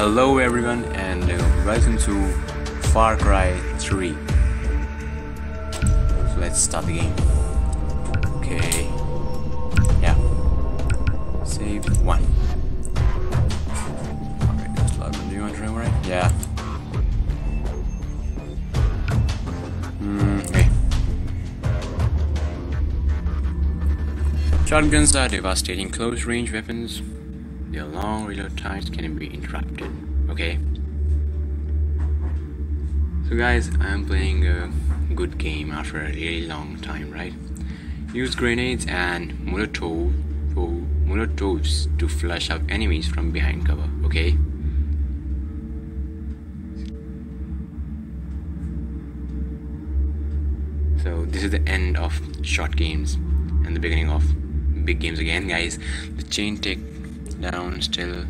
Hello everyone and uh, welcome to Far Cry 3. So let's start the game. Okay. Yeah. Save one. Alright, that's a lot of new entry, right? Yeah. Hmm, okay. Shotguns are devastating close range weapons their long reload times can be interrupted. Okay. So guys, I'm playing a good game after a really long time, right? Use grenades and molotov, oh, molotovs to flush out enemies from behind cover. Okay. So this is the end of short games and the beginning of big games again, guys. The chain take down still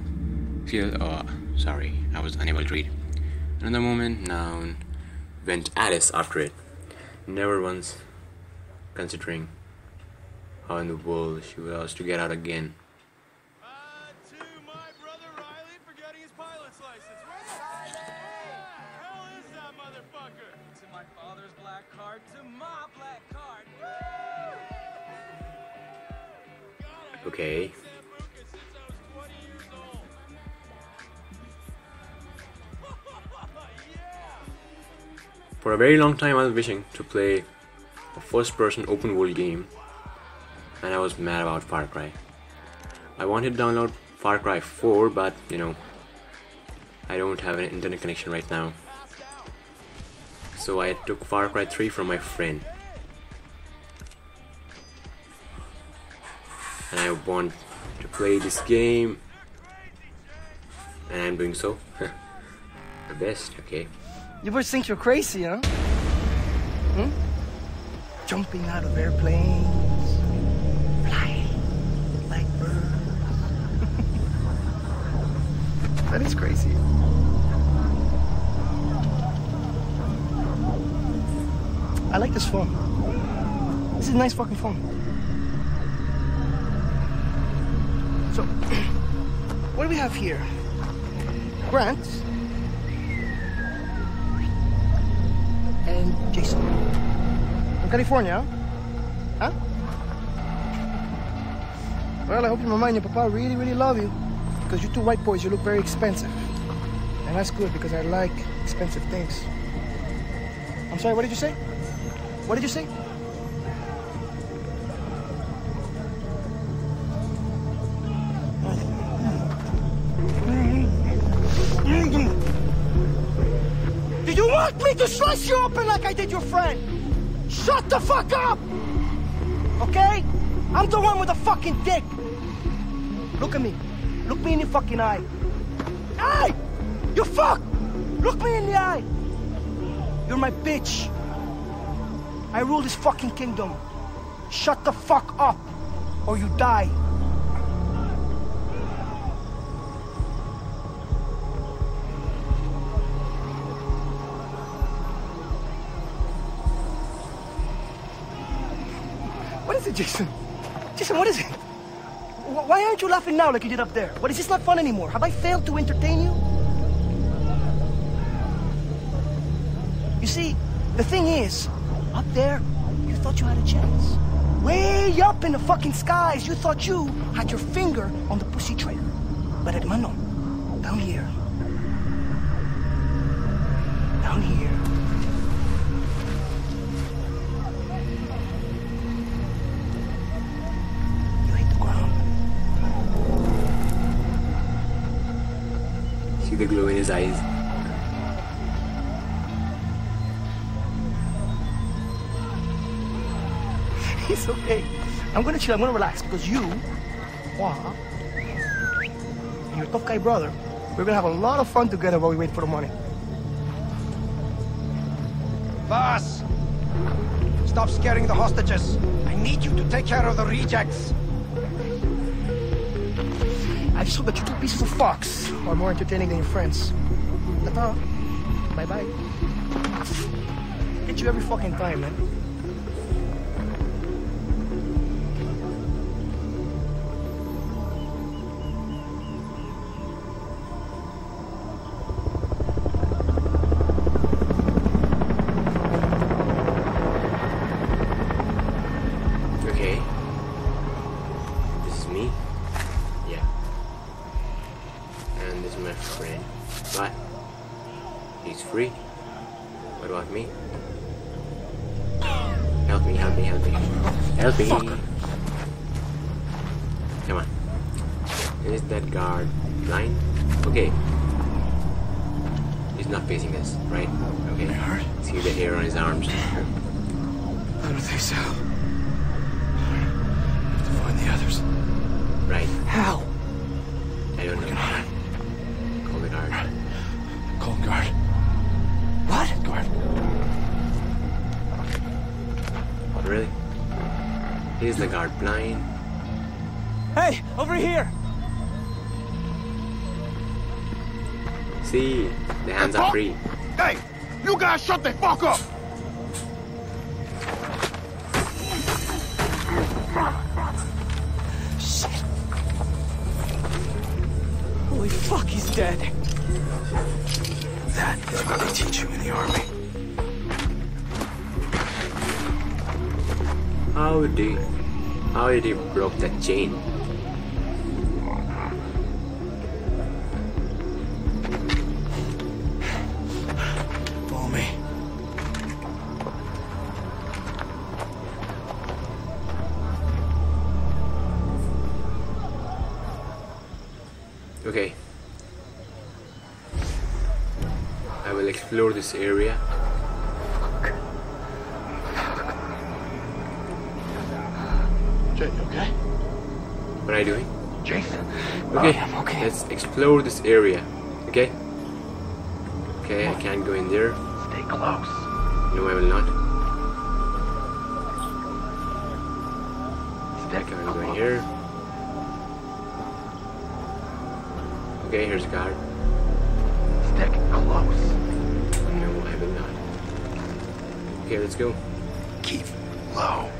feel oh sorry I was unable to read. Another moment noun went Alice after it. Never once considering how in the world she was to get out again For a very long time I was wishing to play a first person open world game and I was mad about Far Cry. I wanted to download Far Cry 4 but you know I don't have an internet connection right now. So I took Far Cry 3 from my friend. And I want to play this game and I'm doing so. the best, okay. You boys think you're crazy, huh? Hmm? Jumping out of airplanes, flying like birds. that is crazy. I like this phone. This is a nice fucking phone. So, what do we have here? Grant California, huh? Well, I hope your mama and your papa really, really love you. Because you two white boys, you look very expensive. And that's good because I like expensive things. I'm sorry, what did you say? What did you say? Do you want me to slice you open like I did your friend? Shut the fuck up! Okay? I'm the one with the fucking dick. Look at me. Look me in the fucking eye. Hey! You fuck! Look me in the eye. You're my bitch. I rule this fucking kingdom. Shut the fuck up, or you die. It, Jason? Jason, what is it? Why aren't you laughing now like you did up there? What, is this not fun anymore? Have I failed to entertain you? You see, the thing is, up there, you thought you had a chance. Way up in the fucking skies, you thought you had your finger on the pussy trigger. But hermano, down here, down here, eyes. It's okay. I'm gonna chill, I'm gonna relax because you, Juan, your tough guy brother, we're gonna have a lot of fun together while we wait for the money. Boss! Stop scaring the hostages. I need you to take care of the rejects. I just hope that you two pieces of fucks are more entertaining than your friends. That's. Bye bye. Get you every fucking time, man. Okay. This is me. Friend. What? He's free? What about me? Help me, help me, help me. Help me! Come on. Is that guard blind? Okay. He's not facing us, right? Okay. See the hair on his arms. I don't think so. Have to find the others. Right. How? The guard blind? Hey, over here! See, the hands are free. Hey, you guys shut the fuck up! Shit. Holy fuck, he's dead. That is what they teach you in the army. How did he, how did he broke that chain? Okay. I will explore this area. You okay? What are you doing? Jason? Okay, ah, I'm okay. let's explore this area. Okay? Okay, I can't go in there. Stay close. No, I will not. Stay can't go in here. Okay, here's a guard. Stick close. No, I will not. Okay, let's go. Keep low.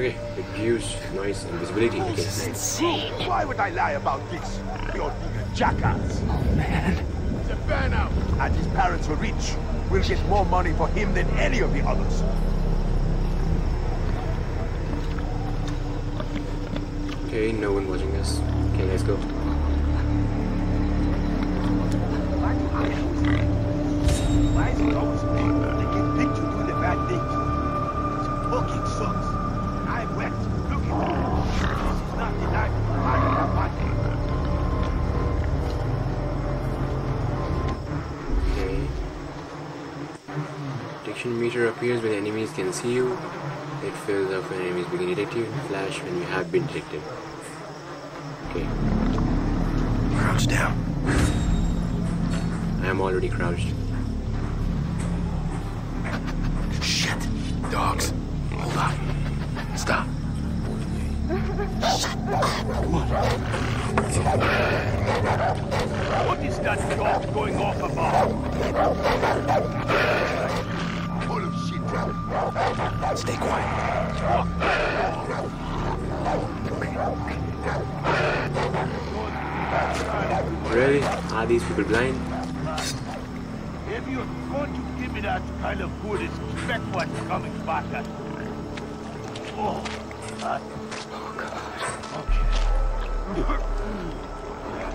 Okay, the views, noise, and visibility. Okay. Insane. Why would I lie about this? You're being a jackass. Oh, man. It's a burnout. And his parents are rich. We'll get more money for him than any of the others. Okay, no one watching us. Okay, let's go. Why is it always Detection meter appears when enemies can see you. It fills up when enemies begin to detect you. Flash when you have been detected. Okay, Crouch down. I am already crouched. Shit. Dogs. Hold on. Stop. What is that dog going off about? Full of shit. Stay quiet. Really? Are these people blind? If you're going to give me that kind of food, expect what's coming back at you. Oh, uh,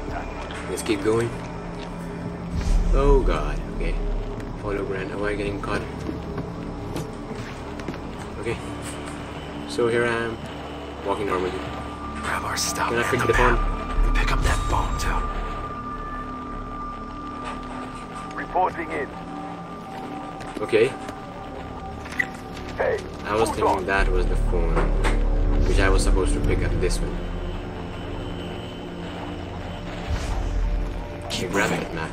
that. Let's keep going. Oh god, okay. Follow Grant. Am I getting caught? Okay. So here I am, walking normally. Grab our stuff Can I and pick the the phone? pad. And pick up that phone, too. Reporting in. Okay, Hey, I was thinking on. that was the phone, which I was supposed to pick up this one. Keep grab it, that map.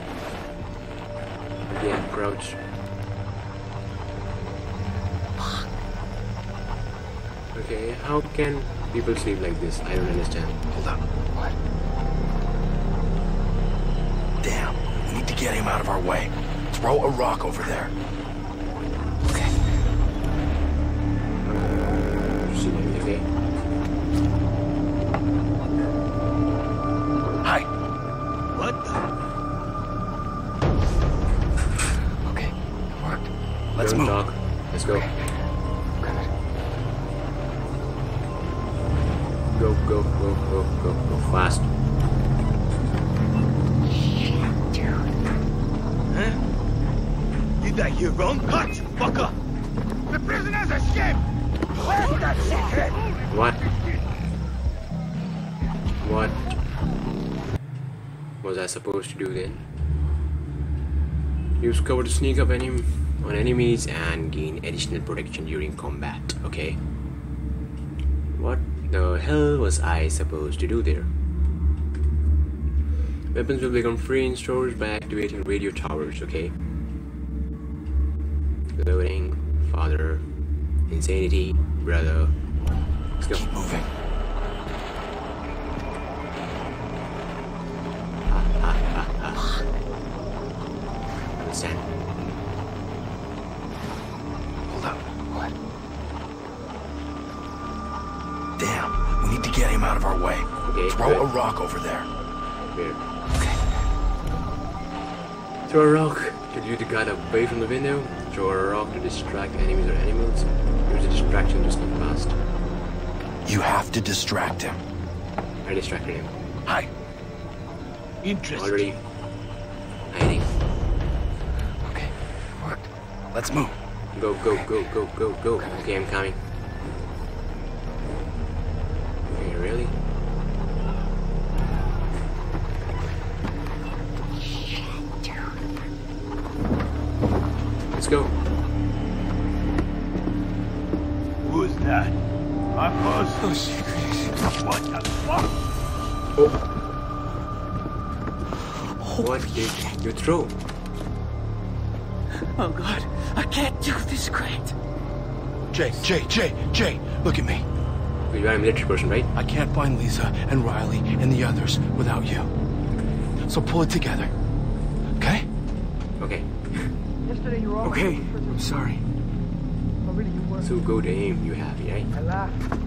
Again, crouch. Okay, how can people sleep like this? I don't understand. Hold up. What? Damn. We need to get him out of our way. Throw a rock over there. Okay. Okay? Hi. What the? Okay. It worked. Let's don't move. talk. Let's go. I wrong? Cut, you fucker! The prisoners escaped! Where's that secret? What? What was I supposed to do then? Use cover to sneak up enem on enemies and gain additional protection during combat, okay? What the hell was I supposed to do there? Weapons will become free in stores by activating radio towers, okay? Loading, father, insanity, brother. Let's go. Keep moving. Understand? Hold up. What? Damn, we need to get him out of our way. Okay, Throw good. a rock over there. Here. Throw a rock to lure the guy away from the window. Throw a rock to distract enemies or animals. Use a distraction to sneak past. You have to distract him. I distracted him. Hi. Interesting. Already hiding. Okay, worked. Let's move. Go, go, go, go, go, go. Okay, I'm coming. What did you throw? Oh God, I can't do this, Grant. Jay, Jay, Jay, Jay, look at me. You are a military person, right? I can't find Liza and Riley and the others without you. So pull it together. Okay? Okay. Yesterday you were Okay. I'm sorry. Oh, really, you were. So good aim you have, right? I laughed,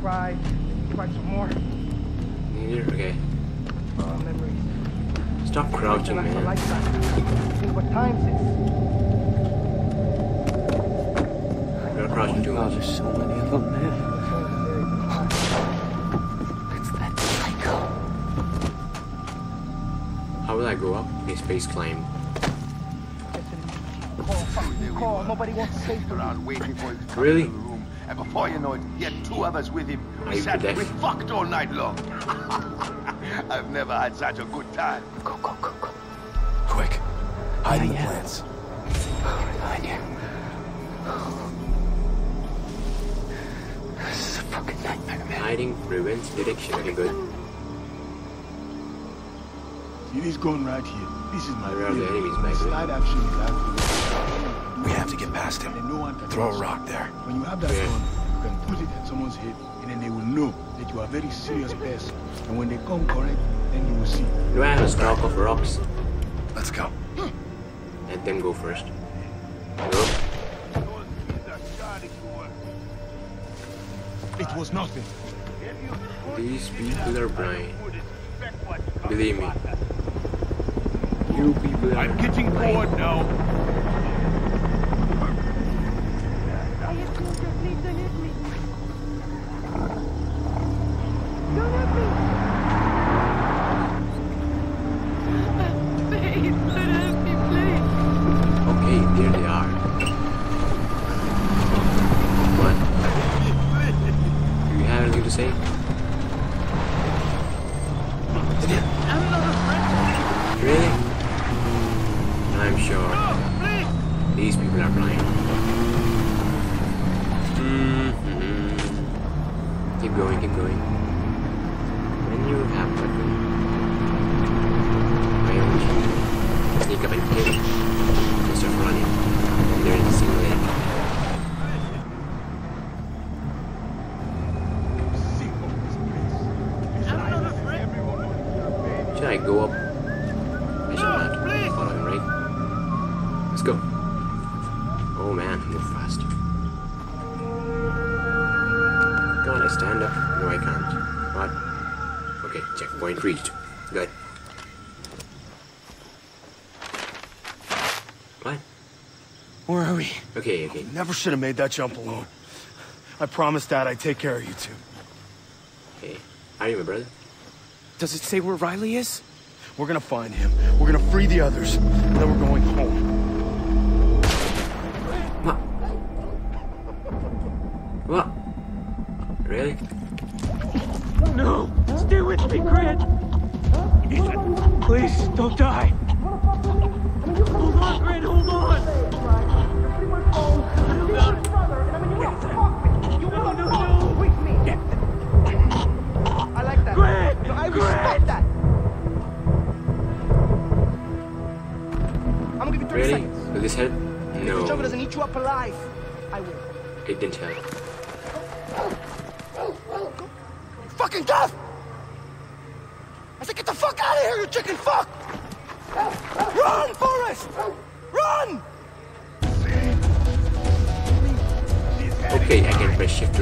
cried, cried some more. Neither? Okay. Memories. Stop crouching, Like a man. lifetime. Think what times it. You're crouching too much. There's so many of them, man. It's that psycho. How will I go up? A space climb. Call, call. Nobody wants to say to. Around waiting for him Really? into the room. And before you know it, he had two others with him. We sat, we fucked all night long. I've never had such a good time. Go, go, go, go. Quick. Hide in the yeah. plants. Behind you. This is a fucking nightmare, man. Hiding prevents detection. Okay, good. See this gun right here? This is my Where the enemies, baby? Slide action is that We have to get past him. no one can Throw a rock there. When you have that Yeah. gun, you can put it at someone's head, and then they will know that you are a very serious person. And when they come correct, then you will see. Do I have a stock of rocks? Let's go. Hmm. Let them go first. Go. It was nothing. These people are blind. Believe me. You people are I'm getting blind. bored now. Okay, there they are. What? Never should have made that jump alone. I promised Dad I'd take care of you two. Hey, are you my brother? Does it say where Riley is? We're gonna find him. We're gonna free the others, and then we're going home. What? What? Really? No! Stay with me, Grant! Ethan, please, don't die! Hold on, Grant, hold on! Fucking death! I said, get the fuck out of here, you chicken fuck! Okay, I can press shift